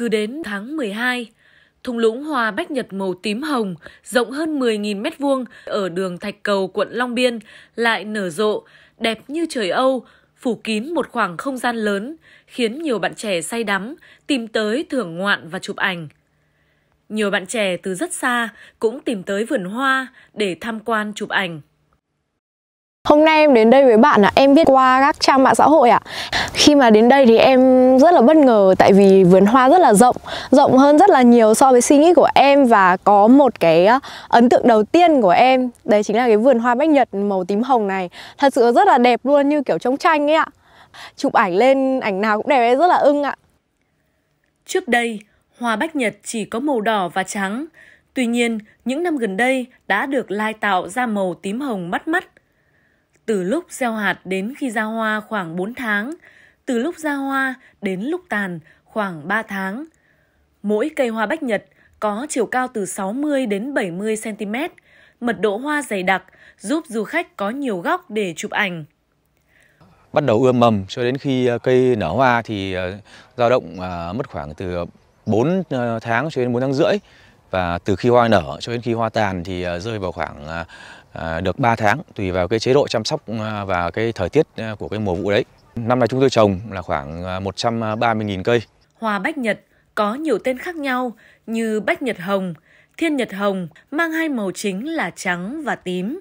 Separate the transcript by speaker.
Speaker 1: Cứ đến tháng 12, thung lũng hoa bách nhật màu tím hồng rộng hơn 10.000 m2 ở đường Thạch Cầu, quận Long Biên lại nở rộ, đẹp như trời Âu, phủ kín một khoảng không gian lớn, khiến nhiều bạn trẻ say đắm, tìm tới thưởng ngoạn và chụp ảnh. Nhiều bạn trẻ từ rất xa cũng tìm tới vườn hoa để tham quan chụp ảnh.
Speaker 2: Hôm nay em đến đây với bạn là em biết qua các trang mạng xã hội ạ. Khi mà đến đây thì em rất là bất ngờ tại vì vườn hoa rất là rộng, rộng hơn rất là nhiều so với suy nghĩ của em và có một cái ờ, ấn tượng đầu tiên của em, đấy chính là cái vườn hoa bách nhật màu tím hồng này. Thật sự rất là đẹp luôn như kiểu trong tranh ấy ạ. Chụp ảnh lên ảnh nào cũng đẹp rất là ưng ạ.
Speaker 1: Trước đây, hoa bách nhật chỉ có màu đỏ và trắng. Tuy nhiên, những năm gần đây đã được lai tạo ra màu tím hồng bắt mắt từ lúc gieo hạt đến khi ra hoa khoảng 4 tháng, từ lúc ra hoa đến lúc tàn khoảng 3 tháng. Mỗi cây hoa bách nhật có chiều cao từ 60 đến 70 cm, mật độ hoa dày đặc giúp du khách có nhiều góc để chụp ảnh.
Speaker 3: Bắt đầu ươm mầm cho đến khi ờ, cây nở hoa thì ờ, dao động ờ, mất khoảng từ 4 tháng cho đến 4 tháng rưỡi và từ khi hoa nở cho đến khi hoa tàn thì à, rơi vào khoảng à, à, được 3 tháng tùy vào cái chế độ chăm sóc và cái thời tiết của cái mùa vụ đấy. Năm nay chúng tôi trồng là khoảng 130.000 cây.
Speaker 1: Hoa bách nhật có nhiều tên khác nhau như bách nhật hồng, thiên nhật hồng mang hai màu chính là trắng và tím.